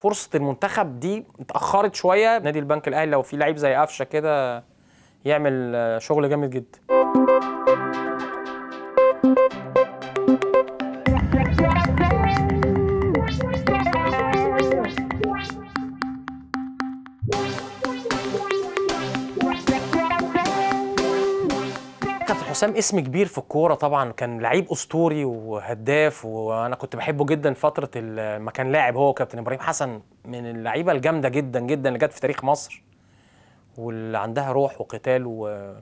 فرصة المنتخب دي اتأخرت شوية. نادي البنك الأهلي لو في لعيب زي قفشة كده يعمل شغل جامد جدا. كابتن حسام اسم كبير في الكورة طبعا كان لعيب أسطوري وهداف وأنا كنت بحبه جدا فترة ما كان لاعب هو وكابتن إبراهيم حسن من اللعيبة الجامدة جدا جدا اللي جت في تاريخ مصر واللي عندها روح وقتال و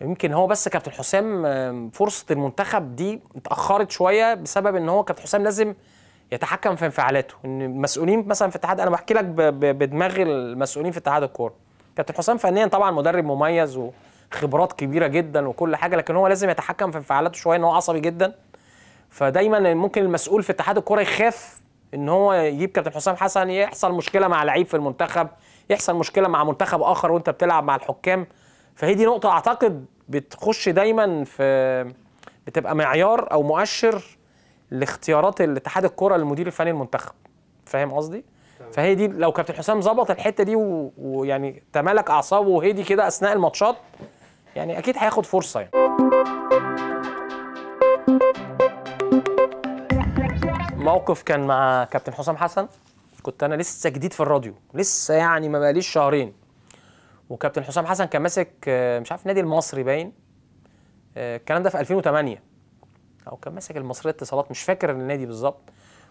يمكن هو بس كابتن حسام فرصة المنتخب دي اتأخرت شوية بسبب إن هو كابتن حسام لازم يتحكم في انفعالاته إن المسؤولين مثلا في اتحاد أنا بحكي لك بدماغ المسؤولين في اتحاد الكورة. كابتن حسام فنيا طبعا مدرب مميز وخبرات كبيرة جدا وكل حاجة لكن هو لازم يتحكم في انفعالاته شوية إن هو عصبي جدا. فدايما ممكن المسؤول في اتحاد الكورة يخاف إن هو يجيب كابتن حسام حسن يحصل مشكلة مع لعيب في المنتخب يحصل مشكلة مع منتخب آخر وأنت بتلعب مع الحكام. فهي دي نقطة أعتقد بتخش دايما في بتبقى معيار أو مؤشر لاختيارات الاتحاد الكورة للمدير الفني المنتخب. فاهم قصدي؟ فهي دي لو كابتن حسام ظبط الحتة دي ويعني تمالك أعصابه وهدي كده أثناء الماتشات يعني أكيد هياخد فرصة يعني. موقف كان مع كابتن حسام حسن. كنت أنا لسه جديد في الراديو لسه يعني ما بقاليش شهرين. وكابتن حسام حسن كان ماسك آه، مش عارف نادي المصري باين. آه، الكلام ده في 2008 أو كان ماسك المصرية اتصالات مش فاكر النادي بالظبط.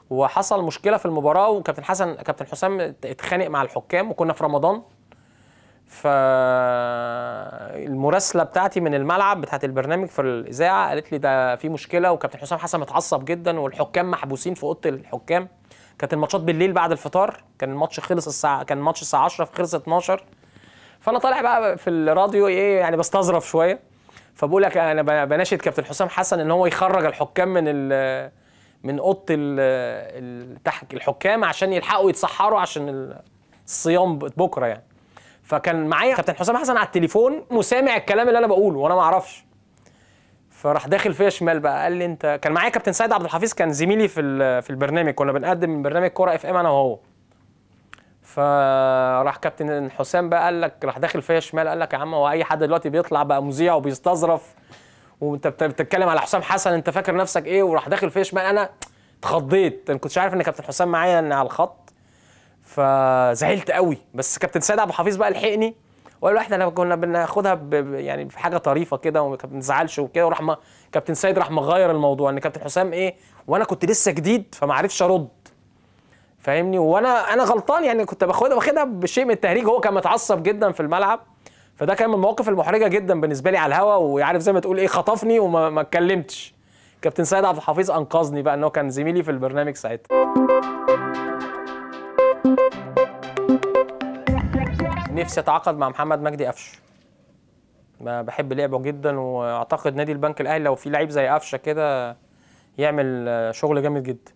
وحصل مشكلة في المباراة وكابتن حسن كابتن حسام ات- اتخانق مع الحكام وكنا في رمضان. فالمراسلة بتاعتي من الملعب بتاعت البرنامج في الإذاعة قالت لي ده في مشكلة وكابتن حسام حسن متعصب جدا والحكام محبوسين في أوضة الحكام. كانت الماتشات بالليل بعد الفطار كان الماتش خلص الساعة كان الماتش الساعة 10 خلص 12 فأنا طالع بقى في الراديو إيه يعني بستظرف شوية. فبقول لك أنا بناشد كابتن حسام حسن إن هو يخرج الحكام من ال من أوضة الحكام عشان يلحقوا يتسحروا عشان ال- الصيام بكرة يعني. فكان معايا كابتن حسام حسن على التليفون وسامع الكلام اللي أنا بقوله وأنا ما أعرفش فراح داخل فيا شمال بقى قال لي أنت كان معايا كابتن سيد عبد الحفيظ كان زميلي في في البرنامج كنا بنقدم برنامج كورة إف إم أنا وهو. فراح كابتن حسام بقى قال لك راح داخل فيا شمال قال لك يا عم هو أي حد دلوقتي بيطلع بقى مذيع وبيستظرف وأنت بت- بتتكلم على حسام حسن أنت فاكر نفسك إيه؟ وراح داخل فيا شمال أنا اتخضيت. أنا كنتش عارف إن كابتن حسام معايا على الخط. فزعلت قوي. بس كابتن سيد عبد الحفيظ بقى لحقني وقال إحنا لو كنا بناخدها يعني في حاجة طريفة كده وما نزعلش وكده وراح كابتن سيد راح مغير الموضوع إن كابتن حسام إيه وأنا كنت لسه جديد فما عرفش أرد. فاهمني؟ وأنا أنا غلطان يعني كنت باخدها واخدها بشيء من التهريج هو كان متعصب جدا في الملعب. فده كان من المواقف المحرجة جدا بالنسبة لي على الهوا وعارف زي ما تقول إيه خطفني وما ما اتكلمتش. كابتن سيد عبد الحفيظ أنقذني بقى إن هو كان زميلي في البرنامج ساعتها. نفسي أتعاقد مع محمد مجدي قفش. بحب لعبه جدا وأعتقد نادي البنك الأهلي لو في لعيب زي قفشة كده يعمل شغل جامد جدا.